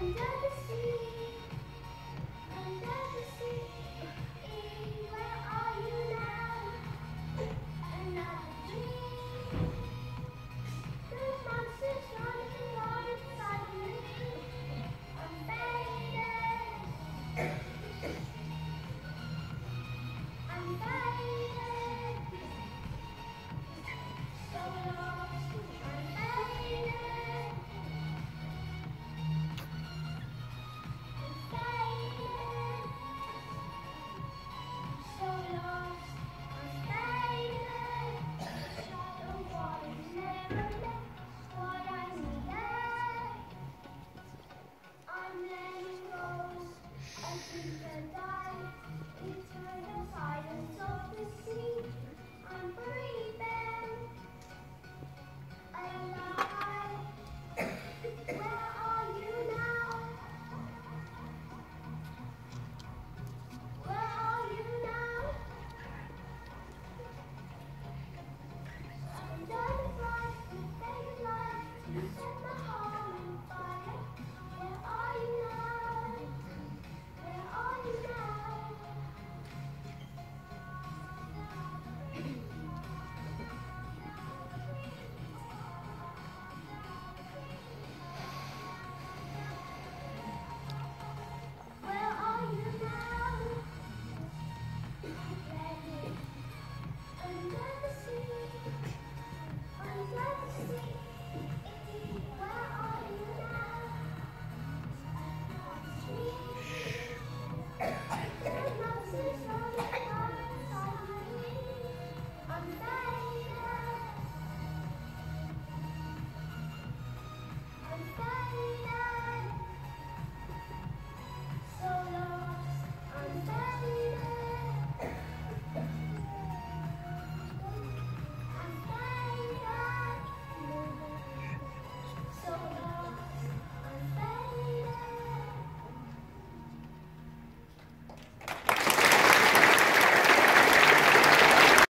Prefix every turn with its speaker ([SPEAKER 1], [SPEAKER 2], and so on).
[SPEAKER 1] Dada.